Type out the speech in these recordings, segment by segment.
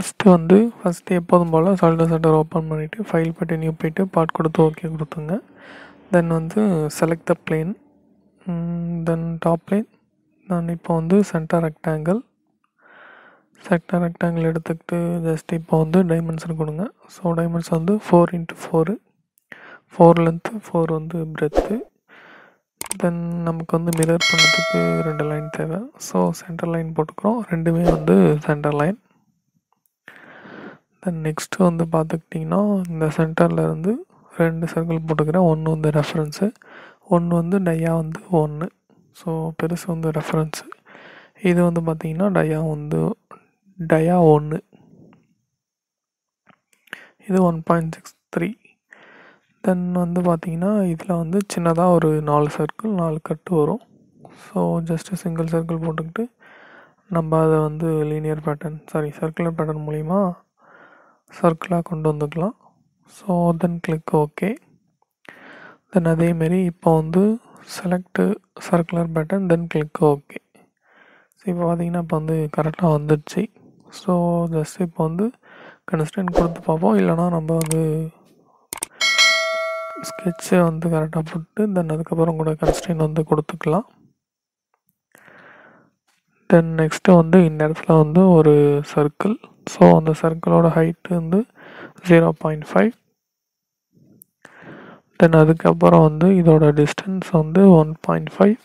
First வந்து first எப்போதும் போல் சால்டர் சட்டர் ஓப்பன் பண்ணிவிட்டு ஃபைல் பட்டு நியூ போய்ட்டு பார்ட் கொடுத்து ஓகே கொடுத்துங்க தென் வந்து select the plane then top plane நான் இப்போ வந்து சென்டர் ரெக்டாங்கிள் சென்டர் ரெக்டாங்கிள் எடுத்துக்கிட்டு ஜஸ்ட் இப்போ வந்து டைமென்ஷன் கொடுங்க. ஸோ டைமென்ஷன் வந்து four into four four length four வந்து பிரெத்து தென் நமக்கு வந்து மிரர் பண்ணுறதுக்கு ரெண்டு லைன் தேவை. ஸோ சென்டர் லைன் போட்டுக்கிறோம். ரெண்டுமே வந்து சென்டர் லைன் தென் நெக்ஸ்ட்டு வந்து பார்த்துக்கிட்டிங்கன்னா இந்த சென்டரில் இருந்து ரெண்டு சர்க்கிள் போட்டுக்கிறேன். ஒன்று வந்து ரெஃபரன்ஸு ஒன்று வந்து டையா வந்து ஒன்று ஸோ பெருசு வந்து ரெஃபரன்ஸு இது வந்து பார்த்திங்கன்னா டயா வந்து டயா ஒன்று இது one point six three then வந்து பார்த்திங்கன்னா இதில் வந்து சின்னதாக ஒரு நாலு சர்க்கிள் நாலு கட்டு வரும். ஸோ ஜஸ்ட்டு சிங்கிள் சர்க்கிள் போட்டுக்கிட்டு நம்ம அதை வந்து linear pattern sorry circular pattern மூலிமா சர்க்கிளாக கொண்டு வந்துக்கலாம் so then click okay then அதேமாரி இப்போ வந்து select circular button then click okay so இப்போ பார்த்தீங்கன்னா இப்போ வந்து கரெக்டாக வந்துடுச்சு. ஸோ ஜஸ்ட் இப்போ வந்து கன்ஸ்டன்ட் கொடுத்து பார்ப்போம். இல்லைனா நம்ம வந்து ஸ்கெட்சை வந்து கரெக்டாக போட்டு தென் அதுக்கப்புறம் கூட கன்ஸ்டன்ட் வந்து கொடுத்துக்கலாம். தென் நெக்ஸ்ட்டு வந்து இந்த இடத்துல வந்து ஒரு சர்க்கிள் ஸோ அந்த சர்க்கிளோட ஹைட்டு வந்து ஜீரோ பாயிண்ட் ஃபைவ் தென் அதுக்கப்புறம் வந்து இதோட டிஸ்டன்ஸ் வந்து ஒன் பாயிண்ட் ஃபைவ்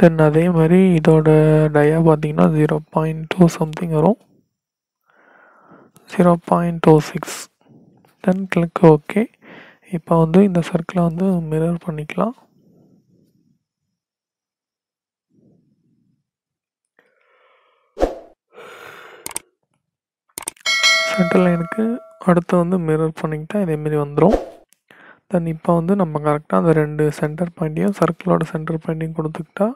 தென் அதே மாதிரி இதோட டயா பார்த்தீங்கன்னா ஜீரோ பாயிண்ட் டூ சம்திங் வரும். Zero point two six then click okay இப்போ வந்து இந்த சர்க்கிளை வந்து மிரர் பண்ணிக்கலாம். சென்டர் லைனுக்கு அடுத்து வந்து மிரர் பண்ணிக்கிட்டால் இதேமாரி வந்துடும் தென் இப்போ வந்து நம்ம கரெக்டாக அந்த ரெண்டு சென்டர் பாயிண்ட்டையும் சர்க்கிளோட சென்டர் பாயிண்ட்டையும் கொடுத்துக்கிட்டா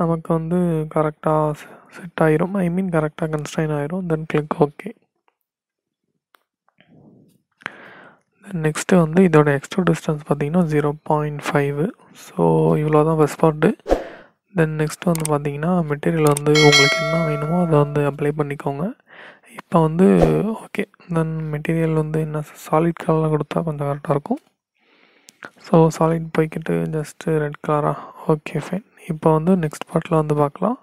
நமக்கு வந்து கரெக்டாக செட் ஆயிரும். ஐ மீன் கரெக்டாக கன்ஸ்டைன் ஆயிரும். Then click okay then next வந்து இதோட எக்ஸ்ட்ரா டிஸ்டன்ஸ் பார்த்தீங்கன்னா ஜீரோ பாயிண்ட் ஃபைவ் ஸோ இவ்வளோ தான் ஃபஸ்ட் தென் நெக்ஸ்ட் வந்து பார்த்தீங்கன்னா மெட்டீரியல் வந்து உங்களுக்கு என்ன வேணுமோ அதை வந்து அப்ளை பண்ணிக்கோங்க. இப்போ வந்து ஓகே தென் மெட்டீரியல் வந்து என்ன சாலிட் கலரில் கொடுத்தா கொஞ்சம் கரெக்டாக இருக்கும். ஸோ சாலிட் போய்க்கிட்டு ஜஸ்ட்டு ரெட் கலராக ஓகே ஃபைன் இப்போ வந்து நெக்ஸ்ட் பார்ட்டில் வந்து பார்க்கலாம்.